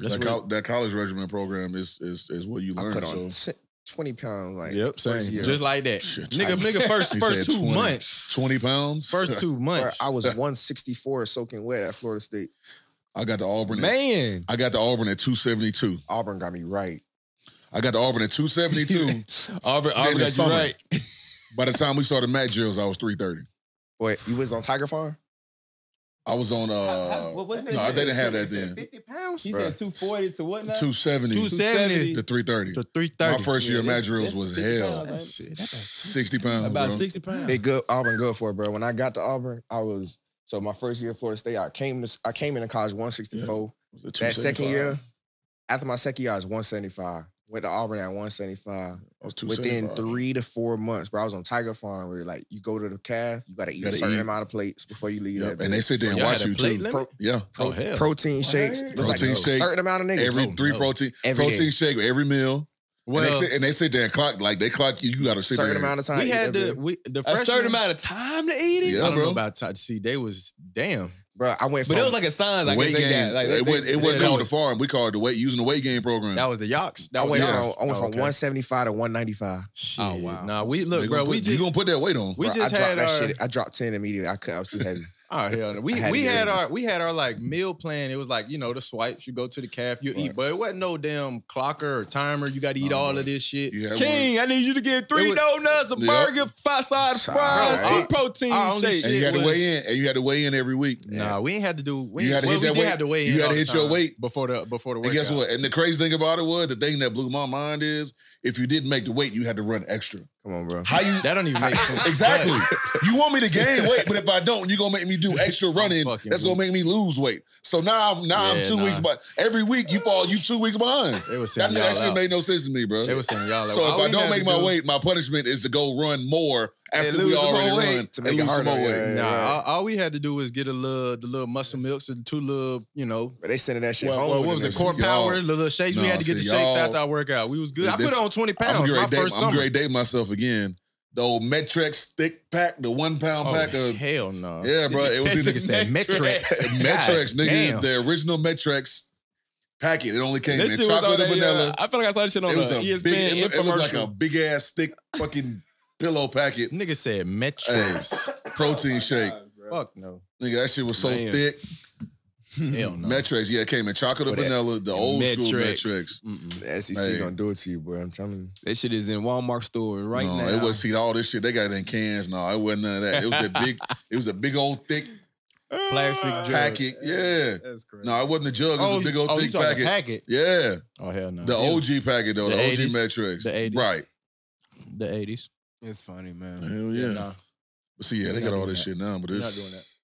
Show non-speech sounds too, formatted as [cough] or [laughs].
That's that, what- col- that college regimen program is is is what you learn. I learn. put on So 20 pounds. Like, Yep, same. first year. Just like that. Shit, nigga, I- nigga, first [laughs] first two 20 months. twenty pounds. First two Bruh, [laughs] months. I was 164 soaking wet at Florida State. I got to Auburn. At, Man. I got to Auburn at two seventy two. Auburn got me right. I got to Auburn at two seventy two. [laughs] Auburn, Auburn the got you summer. right. By the time we started mat drills, I was three thirty. Boy, you was on Tiger Farm? I was on. uh what was No, they didn't have that then. 50 pounds? He Bruh. said 240 to what now? Two seventy 270 to three thirty. to 330. My first year of Yeah, mat that's- drills was 50 hell. pounds, ain't? Shit, Sixty pounds. About bro. 60 pounds. They good Auburn good for it, bro. When I got to Auburn, I was so my first year at Florida State, I came to I came into college 164. Was it That second year, after my second year, I was 175. Went to Auburn at 175. Within three to four months, bro, I was on Tiger Farm where like you go to the calf, you gotta eat a Gotta certain eat. amount of plates before you leave Yep, that. And they sit there and Y'all watch you plate too. Pro- Yeah. Oh, hell. protein shakes. What? There's like a Protein shake. certain amount of niggas. Every Oh, three no. protein Every protein day. shake every meal. Well, and, they sit, and they sit there and clock like they clock you. You got to sit certain there. amount of time. we had that the bitch. we, the A certain amount of time to eat it? Yeah, I don't bro. know about time. See, they was damn. Bro. I went But it was like a sign. Like weight they gain. got, like, it they- wasn't, they- it wasn't they- called the farm. We called it the weight using the weight gain program. That was the Yaks. That I was went from I went Oh, from okay. 175 to 195. Shit. Oh, wow. Nah, we look, gonna bro. put, We you just gonna put that weight on. we Bro, just I dropped had that our. shit. I dropped 10 immediately. I couldn't. I was too heavy. [laughs] Oh hell no. We had we had our we had our like meal plan. It was like, you know, the swipes, you go to the calf, you eat, but it wasn't no damn clocker or timer. You gotta eat Oh, all bro. of this shit. You had King, I need you to get three was- donuts, a Yeah. burger, five side fries, right. two protein shakes. and you had to weigh in, and you had to weigh in every week. Nah, we ain't had to do we You had to well, hit that did weight. have to weigh in. You had to all the hit your weight. before the before the And guess what? And the crazy thing about it was the thing that blew my mind is if you didn't make the weight, you had to run extra. Come on, bro. How you That don't even make [laughs] sense. exactly? You want me to gain weight, but if I don't, you're gonna make me do [laughs] extra running. fucking That's gonna make me lose weight. So now, I'm now I'm two nah. weeks, but every week you fall, you two weeks behind. They was That, saying that shit out. made no sense to me, bro. They was saying y'all out. so if I don't make my do- weight, my punishment is to go run more after we already run to make and it lose more harder, weight. yeah. Nah, all, all we had to do was get a little the little muscle milks and two little, you know, But they sending that shit Well, home. well, what was them it? Core power, the little shakes. we had to get the shakes y'all- after our workout. We was good. I put on 20 I'm pounds gonna my date, first I'm summer. gonna date myself again. The old Met-Rx thick pack, the one pound Oh, pack of hell no. yeah, bro. It was [laughs] Nigga said Met-Rx. Met-Rx, God nigga. damn. The original Met-Rx packet. It only came That in chocolate and vanilla. uh, I feel like I saw this shit on it was a ESPN big. It looked, it looked like a big ass thick fucking pillow packet. Nigga said Met-Rx. Protein shake. Fuck no. Nigga, that shit was so Man. thick. Hell mm-hmm. no. Met-Rx, yeah, it came in chocolate or But that- vanilla, the old school Met-Rx. Mm-mm. The SEC Hey. gonna do it to you, boy. I'm telling you. That shit is in Walmart store right no, now. it was see all this shit. They got it in cans. No, it wasn't none of that. It was a big. [laughs] it was a big old thick Plastic ah, jug. packet. Yeah. That's crazy. No, it wasn't a jug. It was oh, a big old oh, you thick talking packet. packet. Yeah, Oh hell no. the It OG packet though, the, the OG 80s, Met-Rx. the 80s. Right. the 80s. It's funny, man. Hell yeah. nah. But see, yeah, they got all this that. shit now, but We're it's not doing that.